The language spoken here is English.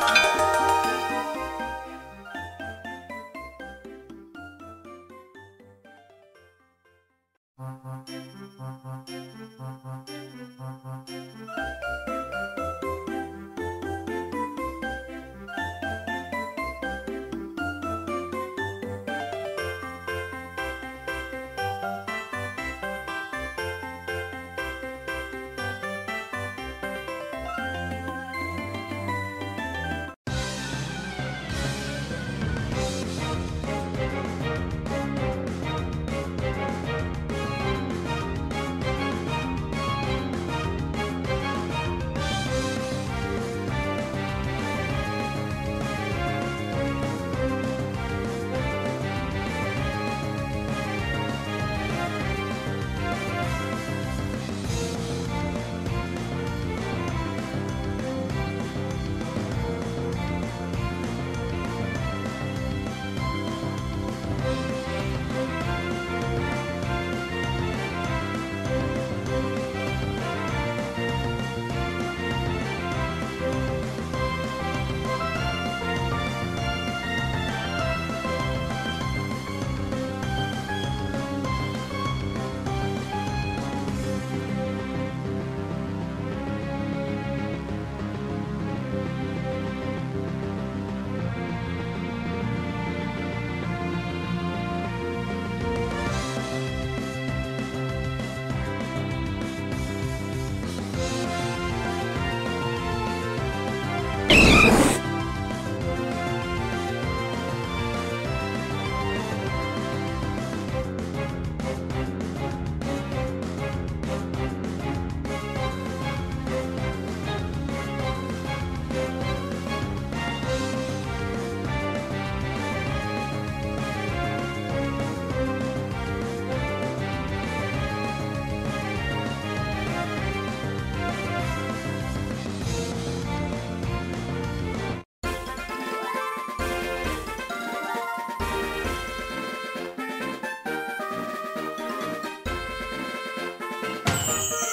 Bye. Bye.